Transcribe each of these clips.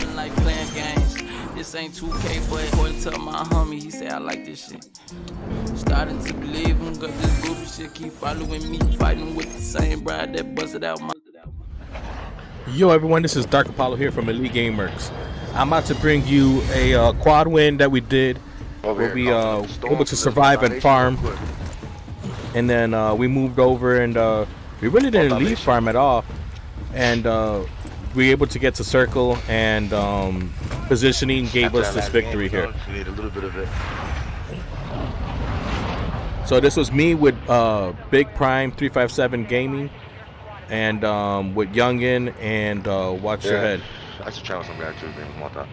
feeling like playing games. This ain't 2K, but according to my homie, he said I like this shit. Starting to believe him, got this goofy shit, keep following me, fighting with the same bride that busted out my. Yo everyone, this is Dark Apollo here from Elite Gameworks. I'm about to bring you a uh, quad win that we did Over where here, we come uh, to were able to to survive and farm and then uh, we moved over and uh, we really didn't leave farm at all and uh, we were able to get to circle and um, positioning gave After us this victory here. know, need a little bit of it. So this was me with uh, Big Prime 357 Gaming and um, with Youngin and uh, Watch Your Head. I should channel some guy too. Then want that.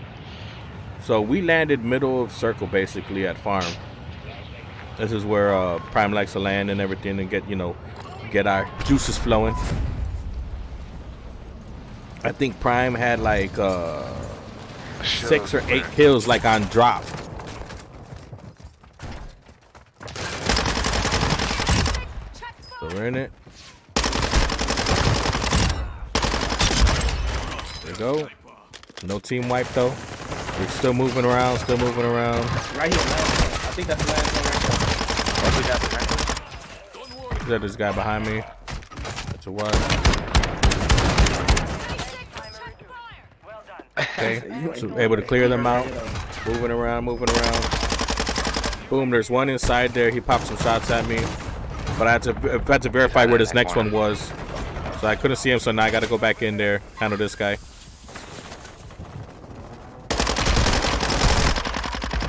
So we landed middle of circle basically at farm. This is where uh, Prime likes to land and everything and get you know get our juices flowing. I think Prime had like uh, six or eight kills like on drop. So we're in it. There you go. No team wipe though. We're still moving around, still moving around. Right here, last one. I think that's the last one right there. There's this guy behind me. That's a what? Okay, so able to clear them out. Moving around, moving around. Boom, there's one inside there. He popped some shots at me. But I had to, I had to verify where this next one was. So I couldn't see him, so now I gotta go back in there, handle this guy.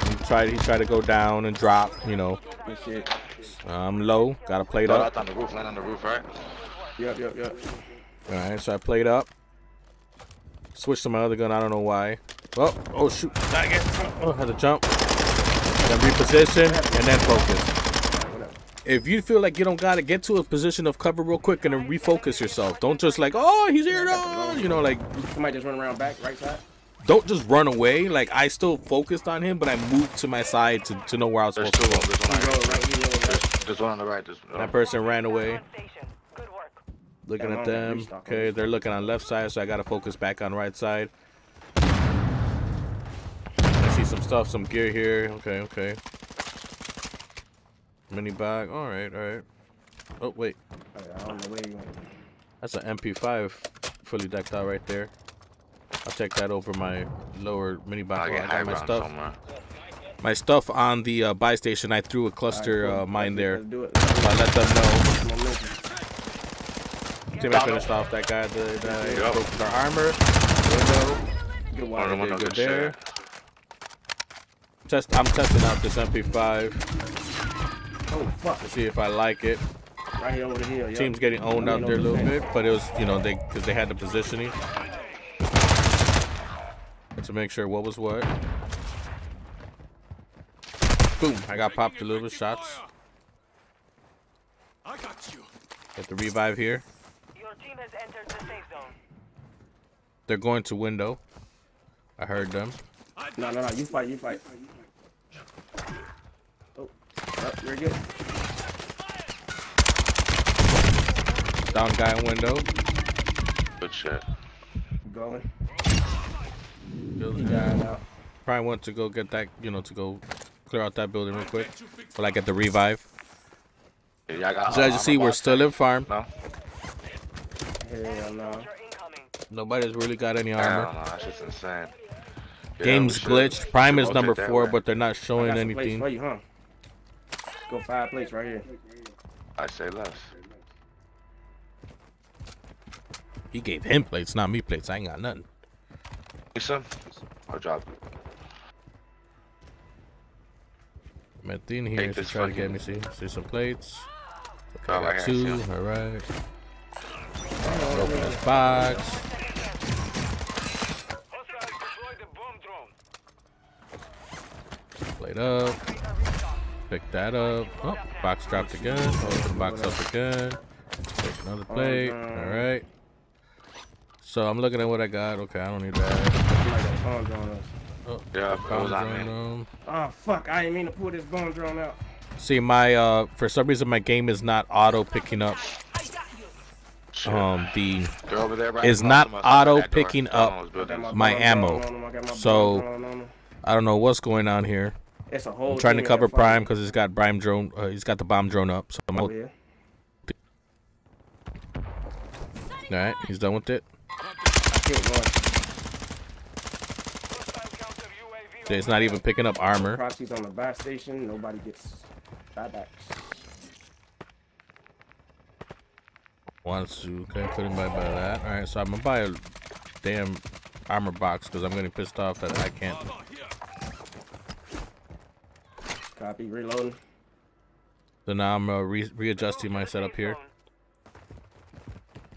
He tried, he tried to go down and drop, you know. I'm low, gotta play it up. that's on the roof. Land on the roof, right? Yep, yep, yep. Alright, so I played up. Switched to my other gun, I don't know why. Oh, oh shoot. Not again. Oh, had to jump. Then reposition and then focus. If you feel like you don't gotta get to a position of cover real quick and then refocus yourself. Don't just like, oh, he's here now. You know, like Somebody just run around back, right side. don't just run away. Like I still focused on him, but I moved to my side to, to know where I was There's supposed to go. There's one, He rolled right, there's, one on the right. Uh, That person ran away. Good work. Looking Yeah, at them. Okay, they're looking on left side, so I gotta focus back on right side. I see some stuff, some gear here. Okay, okay. Mini bag. All right, all right. Oh wait, I don't know where you went. that's an MP5 fully decked out right there. I'll check that over my lower mini I bag. I high got my stuff. somewhere. My stuff on the uh, buy station. I threw a cluster Alright, cool. uh, mine there. Let's do it. So I let them know. Momentum. Team I finished off that guy that, that Yup. broke their armor. Window. Good One of one. good there. shared. Test. I'm testing out this MP5 Oh fuck! to see if I like it. Right here over the hill. Yep. Team's getting owned out there a little bit, but it was you know they because they had the positioning. Had to make sure what was what. Boom! I got popped a little bit shots. I got you. Get the revive here. Your team has entered the safe zone. They're going to window. I heard them. No, no, no. You fight. You fight. Oh, yep, very good. Down guy in window. Good shit. Going. Building He died out. Probably want to go get that, you know, to go clear out that building real quick. But I get the revive. Yeah, y'all got, So uh, as you see, we're still in farm. No? Hell no. Nobody's really got any Hell armor. no, that shit's insane. Yeah, Game's we should- glitched. Prime is number four, way. but they're not I showing got some plates anything. for you, huh? Go five plates right here. I say less. He gave him plates, not me plates. I ain't got nothing. You some? I'll drop. Nothing here. Take So this try to get me. See, see some plates. Okay, Oh, I got two. see 'em. All right. Open this box. Hostiles deploy the bomb drone. Plate up. Pick that up. Oh, box dropped again. Open box up again. Take another plate. All right. So I'm looking at what I got. Okay, I don't need that. Like that bomb drone us. Oh, Yeah, it drone, Oh fuck! I didn't mean to pull this bomb drone out. See, my uh, for some reason my game is not auto picking up. Shit. um the They're over there is not from us, behind auto that door. picking up was building. Got my ammo. drone on 'em, I got my So- bomb drone on 'em. I don't know what's going on here. it's a whole I'm trying to cover Prime because he's got Prime drone. Uh, he's got the bomb drone up. So I'm all over here. right. He's done with it. I killed one. Hostile counter UAV Okay, It's not even picking up armor. Proxies on the buy station. Nobody gets buybacks. Wants to okay, couldn't buy by that. All right, so I'm gonna buy a damn armor box because I'm getting pissed off that I can't. Copy. Reloading. So now I'm uh, re- readjusting my setup here.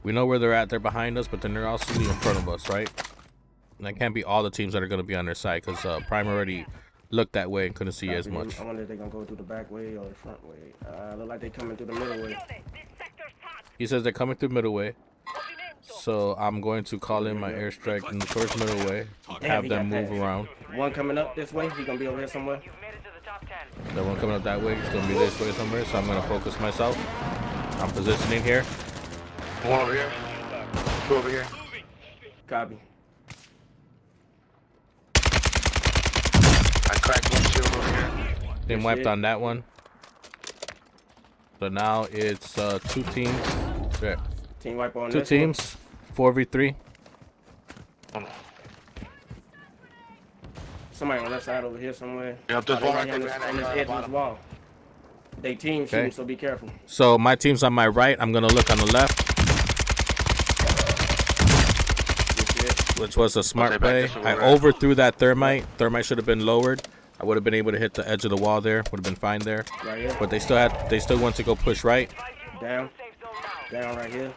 We know where they're at. They're behind us, but then they're also in front of us, right? And that can't be all the teams that are gonna be on their side because uh, Prime already looked that way and couldn't see as much. I wonder if they're gonna go through the back way or the front way. Uh, look like they're coming through the middle way. He says they're coming through middle way. So I'm going to call in my airstrike in towards middle way. Damn, Have them move passed. around. One coming up this way. he's gonna be over here somewhere. You've made it to the top 10. The one coming up that way is gonna be this way somewhere. So I'm gonna focus myself. I'm positioning here. One over here. Two over here. Copy. I cracked one shield over here. Then Good wiped on that one. So now it's uh, two teams. Yeah, Team wipe on Two this one. teams. Four v three. Hold. Somebody on the left side over here somewhere. Yep, there's they one right right there on this, behind on this that on this wall. They team Okay. shooting, so be careful. So my team's on my right. I'm gonna look on the left, which was a smart Okay, play. I overthrew that thermite. Thermite should have been lowered. I would have been able to hit the edge of the wall there. Would have been fine there. Right here. But they still had. They still want to go push right. Down. Safe zone now. Down right here.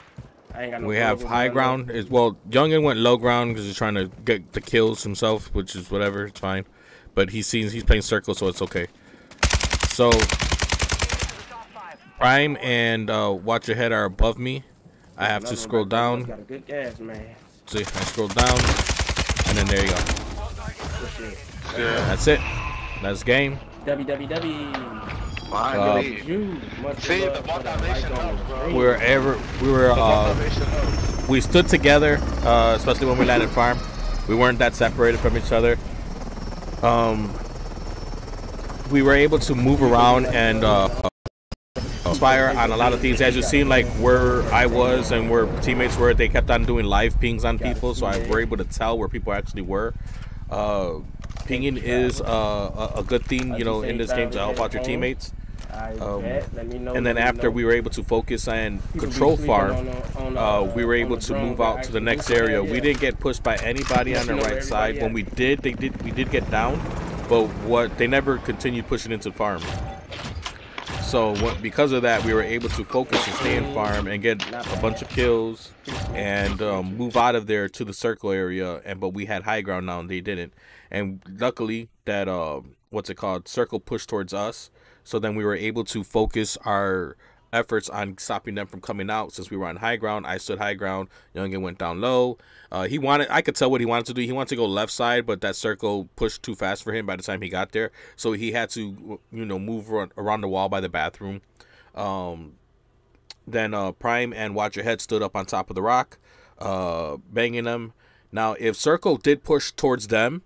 I ain't got no We have high ground. Is well, Youngin went low ground because he's trying to get the kills himself, which is whatever. It's fine. But he sees he's playing circle, so it's okay. So Prime and uh, Watch Your Head are above me. I have Another to scroll down. Got a good gas, man. See, I scroll down, and then there you go. That's it. That's game. www. I Uh, believe. You must See, the for motivation helps, bro. We're ever we were uh, we stood together, uh, especially when we landed farm. We weren't that separated from each other. Um, we were able to move around and uh, fire on a lot of things. As you've seen, like where I was and where teammates were, they kept on doing live pings on people, so I were able to tell where people actually were. Uh, pinging is uh, a, a good thing, you know, in this game to help out your teammates. Um, bet. Let me know. And then after we were able to focus and control farm, on the- on the, uh, we were able to move out to the next area. We didn't get pushed by anybody on the you know where right side. When we did, they did we did get down, but what they never continued pushing into farm. So what, because of that, we were able to focus and stay in farm and get a bunch of kills and um, move out of there to the circle area. And but we had high ground now, and they didn't. And luckily, that uh, what's it called? Circle pushed towards us. So then we were able to focus our efforts on stopping them from coming out since we were on high ground. I stood high ground. Youngin went down low. Uh, he wanted, I could tell what he wanted to do. He wanted to go left side, but that circle pushed too fast for him by the time he got there. So he had to, you know, move around, the wall by the bathroom. Um, then uh, Prime and Watch Your Head stood up on top of the rock, uh, banging them. Now, if Circle did push towards them,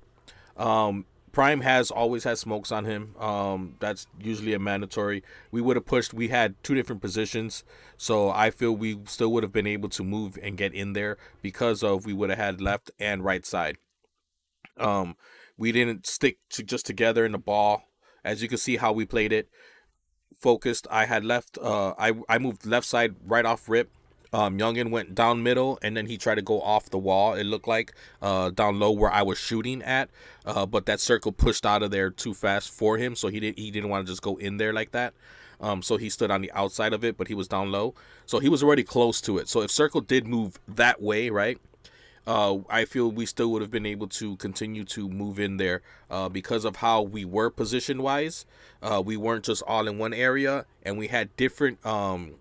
um, Prime has always had smokes on him. Um, that's usually a mandatory. We would have pushed. We had two different positions, so I feel we still would have been able to move and get in there because of we would have had left and right side. Um, we didn't stick to just together in the ball. As you can see how we played it, focused. I had left. Uh, I I moved left side right off rip. Um, Youngin went down middle, and then he tried to go off the wall. It looked like uh, down low where I was shooting at, uh, but that circle pushed out of there too fast for him, so he didn't he didn't want to just go in there like that. Um, so he stood on the outside of it, but he was down low, so he was already close to it. So if circle did move that way, right, uh, I feel we still would have been able to continue to move in there uh, because of how we were position wise. Uh, we weren't just all in one area, and we had different um,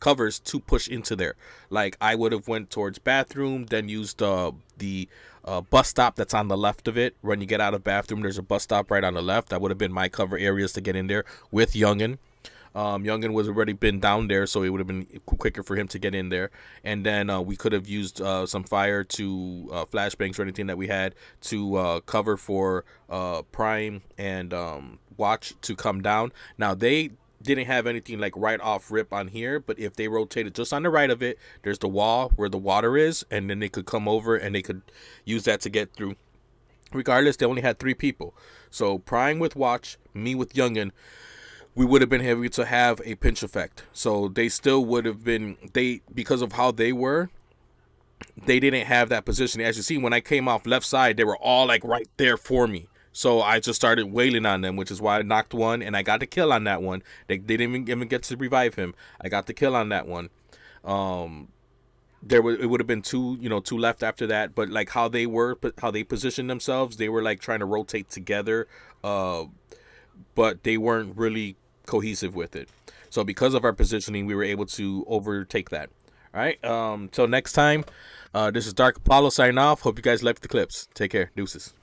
covers to push into there. Like I would have went towards bathroom, then used uh, the uh, bus stop that's on the left of it. When you get out of bathroom, there's a bus stop right on the left. That would have been my cover areas to get in there with Youngin. Um, Youngin was already been down there, so it would have been quicker for him to get in there. And then uh, we could have used uh, some fire to uh, flashbangs or anything that we had to uh, cover for uh, Prime and um, Watch to come down. Now they didn't have anything like right off rip on here, but if they rotated just on the right of it, there's the wall where the water is, and then they could come over and they could use that to get through. Regardless, they only had three people. So Prime with Watch, me with Youngin, we would have been able to have a pinch effect. So they still would have been they because of how they were, they didn't have that position. As you see, when I came off left side, they were all like right there for me. So I just started wailing on them, which is why I knocked one and I got the kill on that one. They, they didn't even, even get to revive him. I got the kill on that one. Um, there would it would have been two, you know, two left after that. But like how they were, how they positioned themselves, they were like trying to rotate together. Uh, but they weren't really cohesive with it. So because of our positioning, we were able to overtake that. All right. Um. Till next time. Uh. This is Dark Apollo signing off. Hope you guys liked the clips. Take care. Deuces.